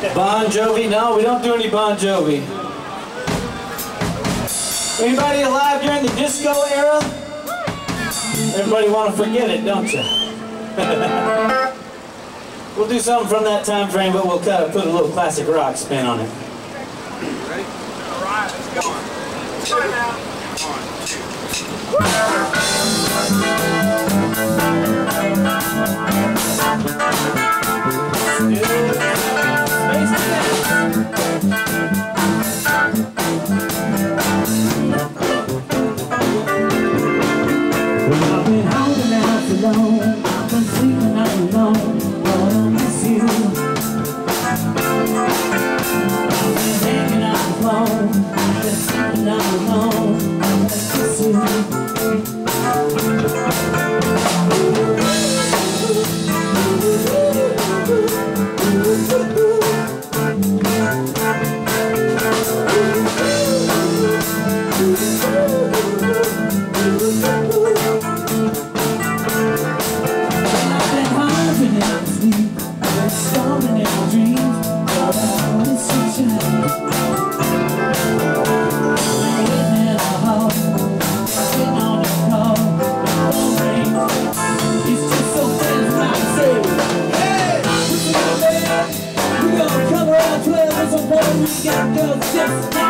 Bon Jovi? No, we don't do any Bon Jovi. Anybody alive during the disco era? Everybody want to forget it, don't you? we'll do something from that time frame, but we'll cut, put a little classic rock spin on it. Ready? All right, let's go. girls just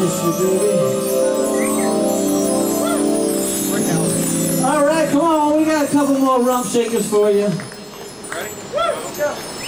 All right, come on, we got a couple more rump shakers for you. Ready? Woo! Let's go.